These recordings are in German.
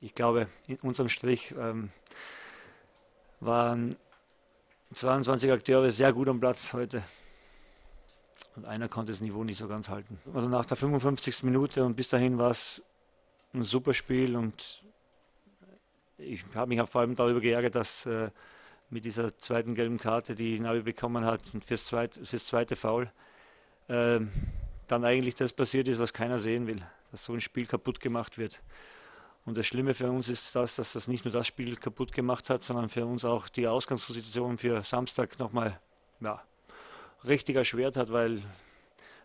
Ich glaube, in unserem Strich ähm, waren 22 Akteure sehr gut am Platz heute. Und einer konnte das Niveau nicht so ganz halten. Also nach der 55. Minute und bis dahin war es ein super Spiel und ich habe mich vor allem darüber geärgert, dass äh, mit dieser zweiten gelben Karte, die Navi bekommen hat, fürs zweite, fürs zweite Foul, äh, dann eigentlich das passiert ist, was keiner sehen will, dass so ein Spiel kaputt gemacht wird. Und das Schlimme für uns ist das, dass das nicht nur das Spiel kaputt gemacht hat, sondern für uns auch die Ausgangssituation für Samstag nochmal ja, richtig erschwert hat, weil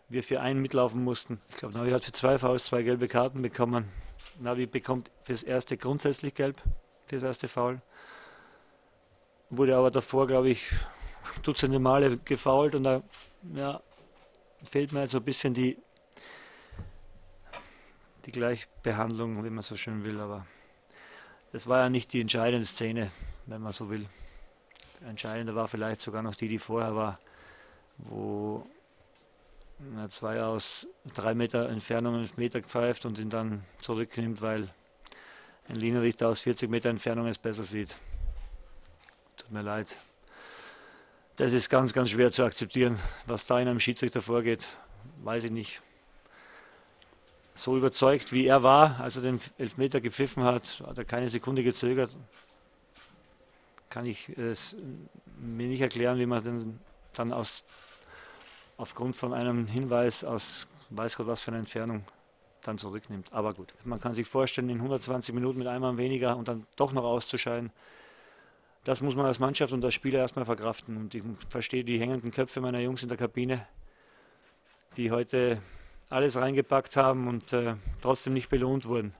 wir für einen mitlaufen mussten. Ich glaube, Navi hat für zwei Fouls zwei gelbe Karten bekommen. Navi bekommt fürs erste grundsätzlich gelb, fürs erste Foul. Wurde aber davor, glaube ich, Dutzende Male gefault und da ja, fehlt mir jetzt so ein bisschen die die Gleichbehandlung, wie man so schön will. Aber das war ja nicht die entscheidende Szene, wenn man so will. Entscheidender war vielleicht sogar noch die, die vorher war, wo er zwei aus drei Meter Entfernung einen Meter pfeift und ihn dann zurücknimmt, weil ein Linienrichter aus 40 Meter Entfernung es besser sieht. Tut mir leid. Das ist ganz, ganz schwer zu akzeptieren, was da in einem Schiedsrichter vorgeht. Weiß ich nicht so überzeugt, wie er war, als er den Elfmeter gepfiffen hat, hat er keine Sekunde gezögert. Kann ich es mir nicht erklären, wie man den dann aus, aufgrund von einem Hinweis aus weiß Gott was für eine Entfernung dann zurücknimmt. Aber gut, man kann sich vorstellen, in 120 Minuten mit einem weniger und dann doch noch auszuscheiden, das muss man als Mannschaft und als Spieler erstmal verkraften. Und ich verstehe die hängenden Köpfe meiner Jungs in der Kabine, die heute alles reingepackt haben und äh, trotzdem nicht belohnt wurden.